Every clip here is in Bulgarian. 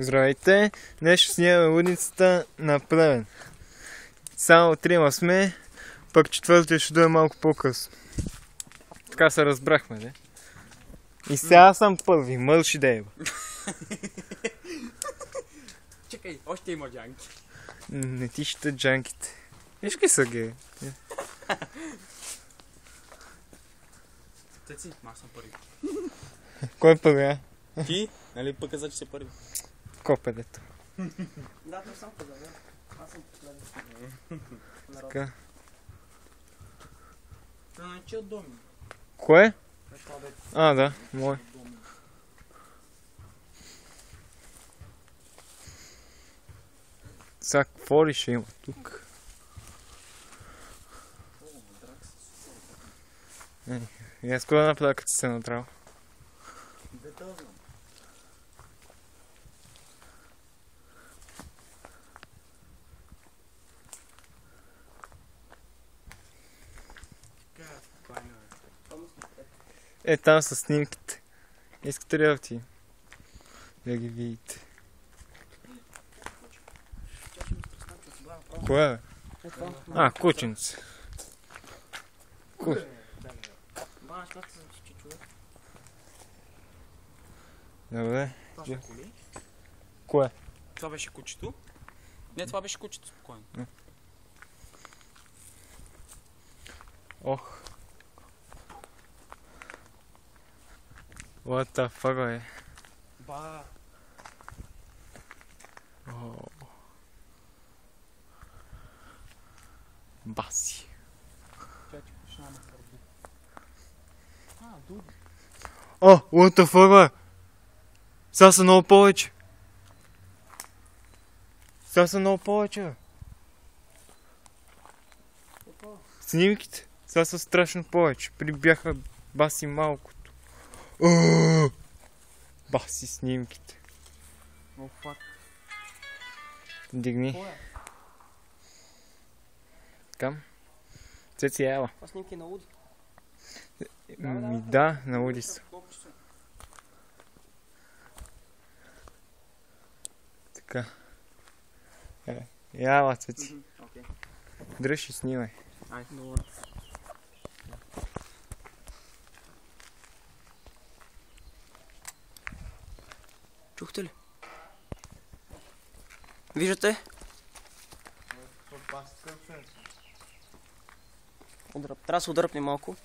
Здравейте! Днес ще снимаме улицата на Плевен. Само трима сме, пък четвъртия ще дойде малко по-късно. Така се разбрахме, не? И сега съм първи, мълши да ева. Чакай, още има джанки. Не ти ще джанките. Виж какви са ги. Цеци, аз съм първи. Кой е първи, а? Ти? Нали пък каза, че си първи? Копелето. Да, то съм да. Аз съм последен. Така. Това че от доми. Кое? Е. А, да, мое. Сега какво ли ще има тук? Е, И аз кога направя, като се натрал? Да, да, знам. Така, спокойно. Е, там са снимките. Искате ли да ти? Да ги видите. Кое? Е. А, кученце. Ку... Ба, що се че чува? Добре. Това. Кое? Това беше кучето. Не, това беше кучето, спокойно. Ох. What the fuck, бе? Ба, О. Баси. О, what the fuck, бе? Сега са много повече. Сега са много повече, бе. Снимките. Сега са страшно повече. При бяха баси малкото. О, Баси снимките. Дигни. Е? Кам. Цеци ела. Това снимки на Уди. Ми да, се. Колко часа? Така. Е, яла, Цеци. Мгм, Окей. Дръж и снимай. Ай, добре. Чухте ли? Виждате? Удръп. Трябва да се удръпне малко.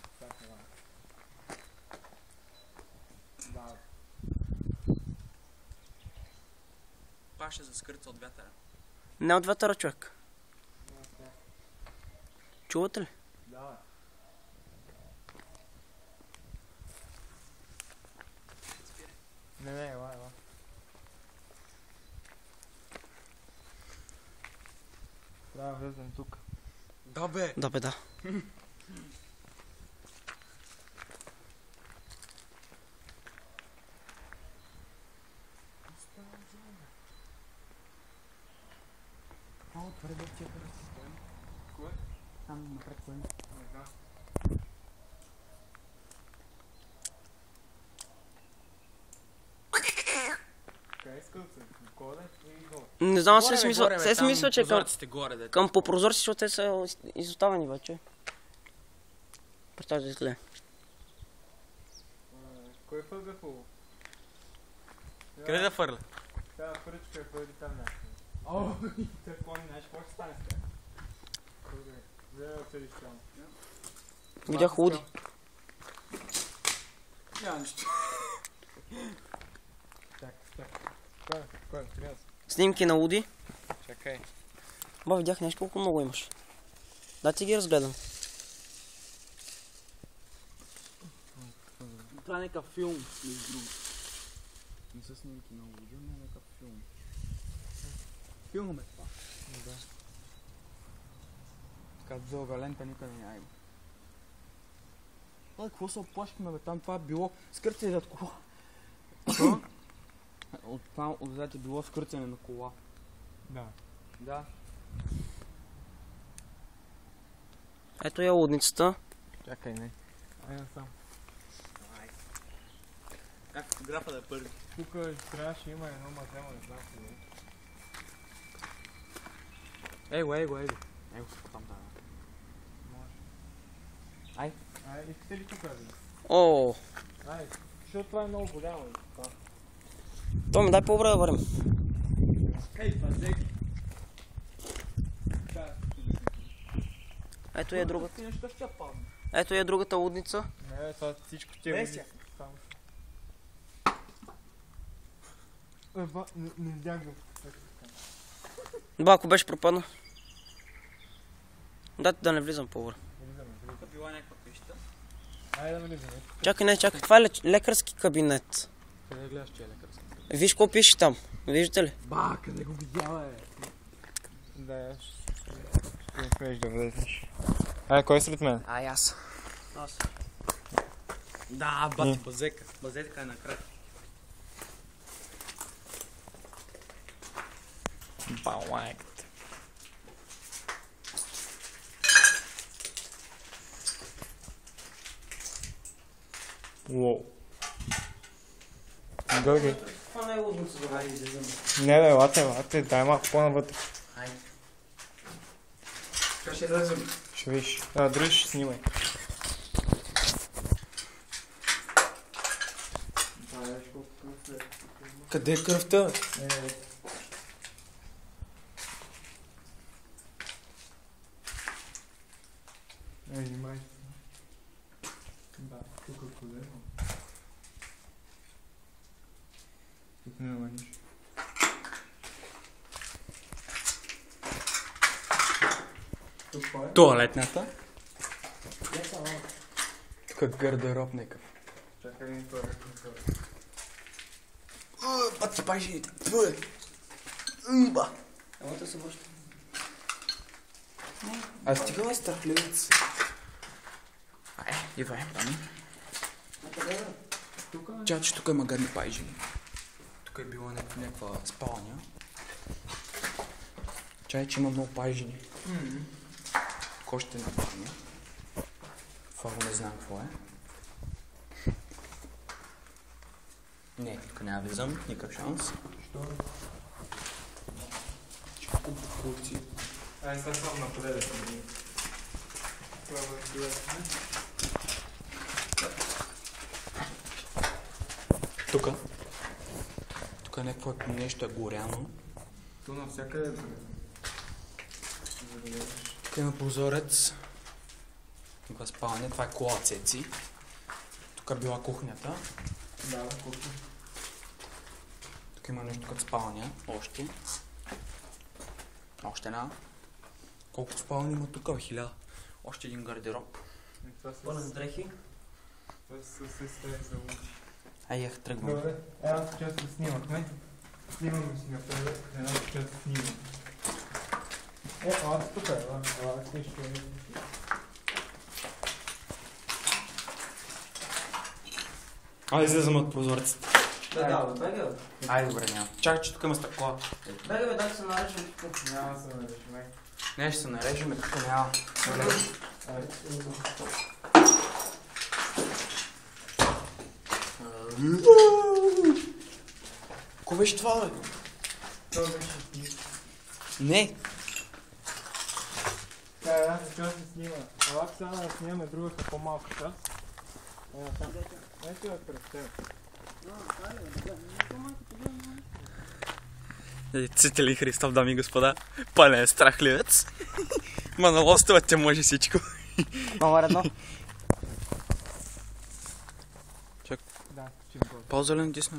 Паше за скърца от вятъра. Не от вятъра, човек. Чувате ли? Не, не, ела, ела. Трябва да влезем тук. Да, бе. Да, бе, да. О, твърде ти е Кое? Там напред кое? Къде е скълце? Горе или долу? Не знам, се смисъл. Се смисъл, че към, горе, да. към по прозорци, защото те са из- изоставени вече. Представя да изгледа. Кой е път бе хубаво? Къде да фърля? Тази пръчка е преди там някъде. О, какво не знаеш, какво ще стане с там. Видях Уди. Няма нищо. Чакай, чакай. Кой? Снимки на Уди. Чакай. Ба, видях нещо, колко много имаш. Да ти ги разгледам. Това е някакъв филм, между другото. Не са снимки на аудио, но е някакъв филм. Филм е това. Да. Така дълга лента никъде няма има. Ай, какво се оплашихме, бе? Там това е било скърцане зад кола. От там отзад е било скърцане на кола. Да. Да. Ето я лудницата. Чакай, не. Ай, сам. Как фотографа да е първи? Тук трябваше има едно материално, не знам къде. е. Ей го, ей го, ей го. Ей го, там да. Ай, искате ли тук да? О, Ай, защото това е много голямо. това. Томи, дай по-добре да вървим. Ето е другата. Ето е другата лудница. Не, това всичко ти е Меся. води. Само. Е, ба, не, не. Ба, ако беше пропадна. Дайте да не влизам. Влизаме, влизаме. Тук била някаква къща. Айде да влизаме. Чакай, не, чакай. Това е лекарски кабинет. Къде гледаш, че е лекарски? Виж какво пише там. Виждате ли? Ба, къде го видяла е? Да, ще успееш да влезеш. Ай, кой е сред мен? Ай, аз. Аз. Да, бати, базека. Базека е накрая. Балайкът. Уоу. Гоги. Това не е лудница, да излизаме. Не, бе, лате, лате, дай малко по-навътре. Айде. Така ще излезем. Ще виж. А, дръж, снимай. Къде е кръвта? Е, внимай. Да, тук е колено. Тук няма нищо. Тук кой е? Туалетната. Тук е гардероб някакъв. Чакай един това Бати, пажи. Пуе. Мба. Ама те се връща. А стига е страхливец. Ай, Ивай, е? Чао, че тук има гадни пайжи. Тук е била някаква, някаква спалня. Чай, че има много пайжини. Тук още една. Това го не знам какво е. Не, тук няма влизам, никакъв шанс. Що? Чако бухулци. Ай, сега само напред да съм. Това е. Тук. Тук е някакво нещо е горяно. То навсякъде е. Тук има прозорец. Тук е спалня. Това е кола цеци. Тук е била кухнята. Да, кухня. Тук има нещо като спалня. Още. Още една. Колко спални има тук? Хиляда. Още един гардероб. Това Пълна с... дрехи. Това с сестра за учи. Ай, ях тръгвам. Добре, е, аз част се снимахме. Снимаме си напред, една част снимаме. Е, аз тук е, ела, ела, ти ще е. Ай, излезам от прозореците. Да, да, бе, бега, бе. Ай, добре, няма. Чакай, че тук има стъкла. Бега, бе, дай се нарежем тук. Няма да се нарежем. Не, ще се нарежем, тук няма. Добре. Ко беше това, бе? това беше ти. Не. Да, една част се снима. Ела сега да снимаме другата по-малка част. Една там. Ето я пред теб. Цители Христов, дами и господа, пълен страхливец. Маналостовете може всичко. Номер едно. Да, чим го. По-зелен дисна.